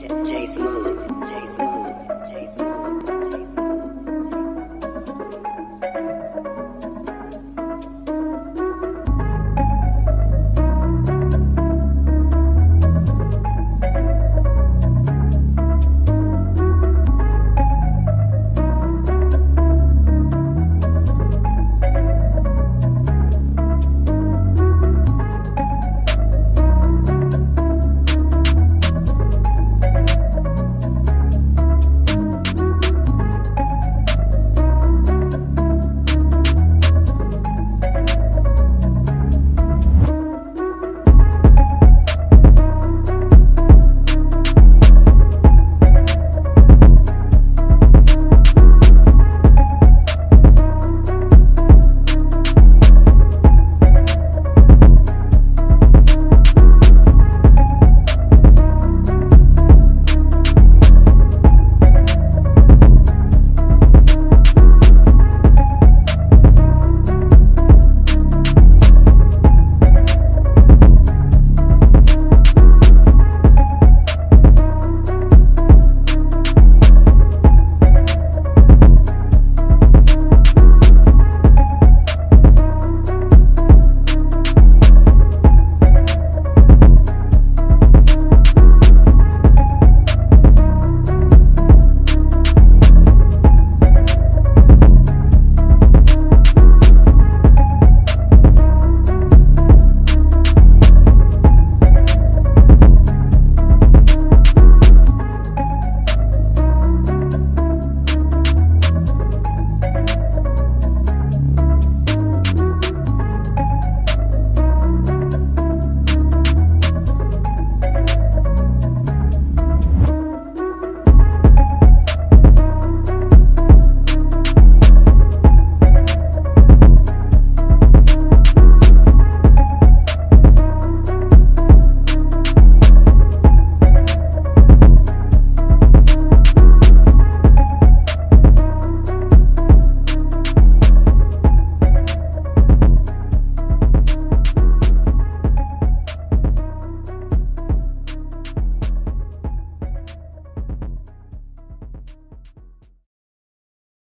Jay Smooth, Jay Smooth, Jay Smooth.